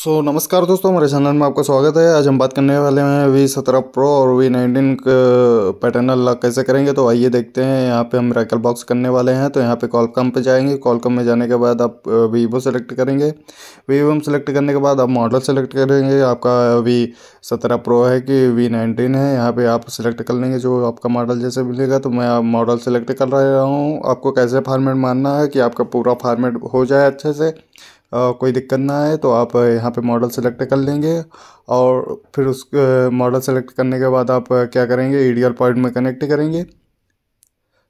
सो so, नमस्कार दोस्तों हमारे चैनल में आपका स्वागत है। आज हम बात करने वाले हैं वी सत्रह प्रो और वी नाइनटीन पैटर्नल लॉक कैसे करेंगे? तो आइए देखते हैं। यहाँ पे हम रैकल बॉक्स करने वाले हैं। तो यहाँ पे कॉलकम पे जाएँगे। कॉलकम में जाने के बाद आप वीवो सेलेक्ट करेंगे। वीवो सेलेक्ट करने के बाद आप मॉडल सेलेक्ट करेंगे। आपका वी सत्रह प्रो है कि वी नाइनटीन है। यहाँ पर आप सेलेक्ट कर लेंगे जो आपका मॉडल जैसे मिलेगा। तो मैं मॉडल सेलेक्ट कर रहा हूँ। आपको कैसे फार्मेट मानना है कि आपका पूरा फार्मेट हो जाए अच्छे से? कोई दिक्कत ना आए तो आप यहाँ पे मॉडल सेलेक्ट कर लेंगे और फिर उस मॉडल सेलेक्ट करने के बाद आप क्या करेंगे ईडियल पॉइंट में कनेक्ट करेंगे।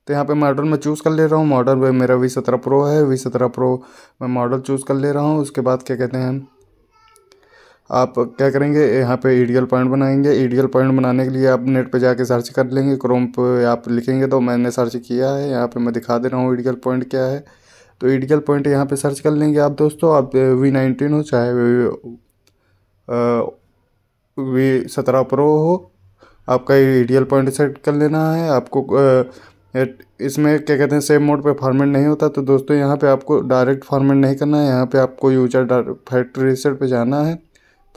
तो यहाँ पे मॉडल मैं चूज़ कर ले रहा हूँ, मॉडल मेरा वी सत्रह प्रो है वी सत्रह प्रो मैं मॉडल चूज़ कर ले रहा हूँ, उसके बाद क्या कहते हैं आप क्या करेंगे, यहाँ पे ईडियल पॉइंट बनाएँगे। ईडियल पॉइंट बनाने के लिए आप नेट पे जाके सर्च कर लेंगे क्रोम पे आप लिखेंगे तो मैंने सर्च किया है, यहाँ पे मैं दिखा दे रहा हूँ ईडियल पॉइंट क्या है। तो ईडियल पॉइंट यहाँ पे सर्च कर लेंगे आप दोस्तों। आप वी नाइनटीन हो, चाहे वी सत्रह प्रो हो, आपका इडियल पॉइंट सेट कर लेना है। आपको इसमें क्या कहते हैं सेम मोड पे फॉर्मेट नहीं होता तो दोस्तों यहाँ पे आपको डायरेक्ट फॉर्मेट नहीं करना है। यहाँ पे आपको यूज़र फैक्ट्री रिसेट पे जाना है।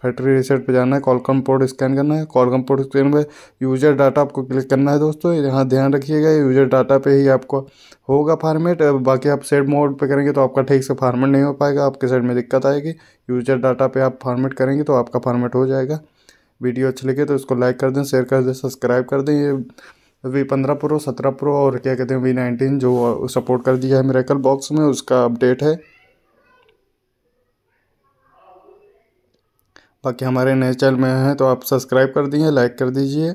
फैक्ट्री रिसेट पे जाना है कॉलकम पोर्ट स्कैन करना है। कॉलकम पोर्ट स्कैन में यूज़र डाटा आपको क्लिक करना है दोस्तों। यहाँ ध्यान रखिएगा यूज़र डाटा पे ही आपको होगा फार्मेट बाकी आप सेट मोड पे करेंगे तो आपका ठीक से फार्मेट नहीं हो पाएगा, आपके साइड में दिक्कत आएगी। यूज़र डाटा पे आप फार्मेट करेंगे तो आपका फार्मेट हो जाएगा। वीडियो अच्छी लगे तो इसको लाइक कर दें शेयर कर दें सब्सक्राइब कर दें। ये वी पंद्रह प्रो सत्रह प्रो और क्या कहते हैं वी नाइनटीन जो सपोर्ट कर दिया है मेरे कल बॉक्स में, उसका अपडेट है। बाकी हमारे नए चैनल में हैं तो आप सब्सक्राइब कर दीजिए लाइक कर दीजिए।